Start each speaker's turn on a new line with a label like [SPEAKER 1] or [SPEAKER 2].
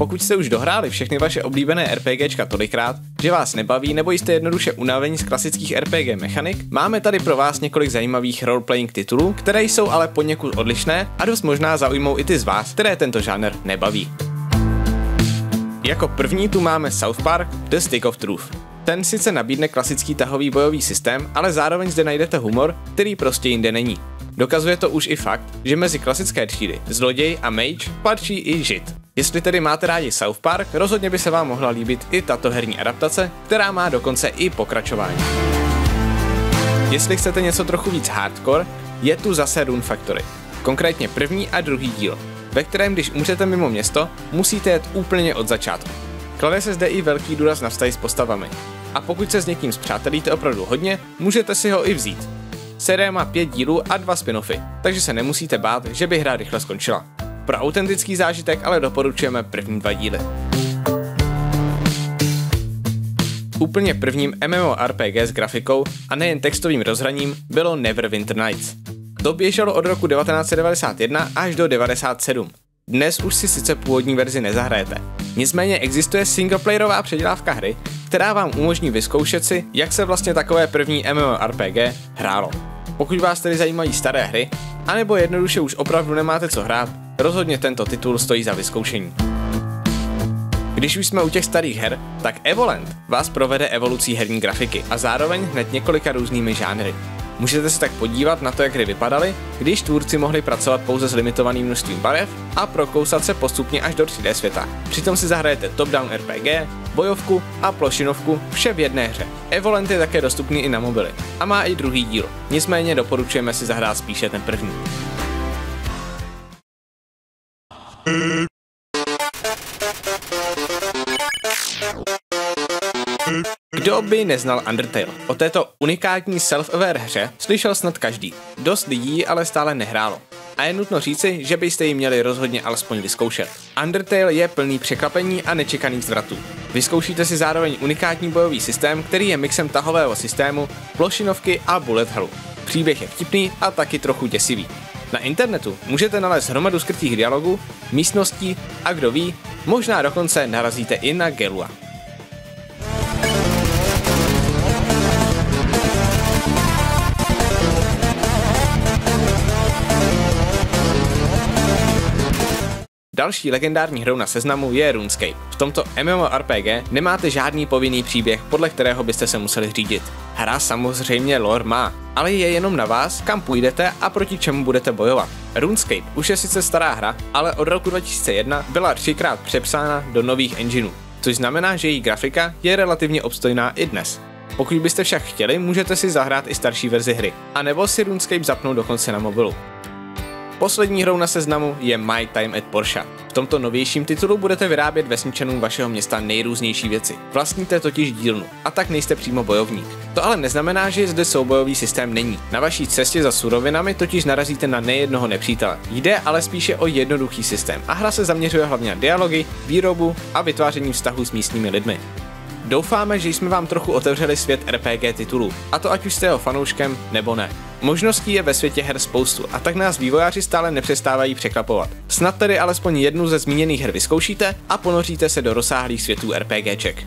[SPEAKER 1] Pokud jste už dohráli všechny vaše oblíbené RPGčka tolikrát, že vás nebaví nebo jste jednoduše unavení z klasických RPG mechanik, máme tady pro vás několik zajímavých roleplaying titulů, které jsou ale poněkud odlišné a dost možná zaujmou i ty z vás, které tento žánr nebaví. Jako první tu máme South Park The Stick of Truth. Ten sice nabídne klasický tahový bojový systém, ale zároveň zde najdete humor, který prostě jinde není. Dokazuje to už i fakt, že mezi klasické třídy zloděj a mage patří i žid. Jestli tedy máte rádi South Park, rozhodně by se vám mohla líbit i tato herní adaptace, která má dokonce i pokračování. Jestli chcete něco trochu víc hardcore, je tu zase Rune Factory. Konkrétně první a druhý díl, ve kterém když umřete mimo město, musíte jet úplně od začátku. Klade se zde i velký důraz na vztahy s postavami. A pokud se s někým zpřátelíte opravdu hodně, můžete si ho i vzít. Série má pět dílů a dva spin-offy, takže se nemusíte bát, že by hra rychle skončila. Pro autentický zážitek ale doporučujeme první dva díly. Úplně prvním MMORPG s grafikou a nejen textovým rozhraním bylo Neverwinter Nights. To běželo od roku 1991 až do 1997. Dnes už si sice původní verzi nezahrajete. Nicméně existuje singleplayerová předělávka hry, která vám umožní vyzkoušet si, jak se vlastně takové první MMORPG hrálo. Pokud vás tedy zajímají staré hry, anebo jednoduše už opravdu nemáte co hrát, rozhodně tento titul stojí za vyzkoušení. Když už jsme u těch starých her, tak Evoland vás provede evolucí herní grafiky a zároveň hned několika různými žánry. Můžete se tak podívat na to, jak hry vypadaly, když tvůrci mohli pracovat pouze s limitovaným množstvím barev a prokousat se postupně až do 3D světa. Přitom si zahrajete top-down RPG, bojovku a plošinovku vše v jedné hře. Evolent je také dostupný i na mobily a má i druhý díl, nicméně doporučujeme si zahrát spíše ten první. Kdo by neznal Undertale? O této unikátní self-aware hře slyšel snad každý. Dost lidí ale stále nehrálo. A je nutno říci, že byste ji měli rozhodně alespoň vyzkoušet. Undertale je plný překvapení a nečekaných zvratů. Vyzkoušíte si zároveň unikátní bojový systém, který je mixem tahového systému, plošinovky a bullet hellu. Příběh je vtipný a taky trochu děsivý. Na internetu můžete nalézt hromadu skrytých dialogů, místností a kdo ví, možná dokonce narazíte i na Gelua. Další legendární hrou na seznamu je RuneScape. V tomto MMORPG nemáte žádný povinný příběh, podle kterého byste se museli řídit. Hra samozřejmě lore má, ale je jenom na vás, kam půjdete a proti čemu budete bojovat. RuneScape už je sice stará hra, ale od roku 2001 byla třikrát přepsána do nových engineů, což znamená, že její grafika je relativně obstojná i dnes. Pokud byste však chtěli, můžete si zahrát i starší verzi hry, a nebo si RuneScape zapnout dokonce na mobilu. Poslední hrou na seznamu je My Time at Porsche. V tomto novějším titulu budete vyrábět vesničanům vašeho města nejrůznější věci. Vlastníte totiž dílnu a tak nejste přímo bojovník. To ale neznamená, že zde soubojový systém není. Na vaší cestě za surovinami totiž narazíte na nejednoho nepřítele. Jde ale spíše o jednoduchý systém a hra se zaměřuje hlavně na dialogy, výrobu a vytváření vztahu s místními lidmi. Doufáme, že jsme vám trochu otevřeli svět RPG titulů, a to ať už jste jeho fanouškem nebo ne. Možností je ve světě her spoustu a tak nás vývojáři stále nepřestávají překvapovat. Snad tedy alespoň jednu ze zmíněných her vyzkoušíte a ponoříte se do rozsáhlých světů RPGček.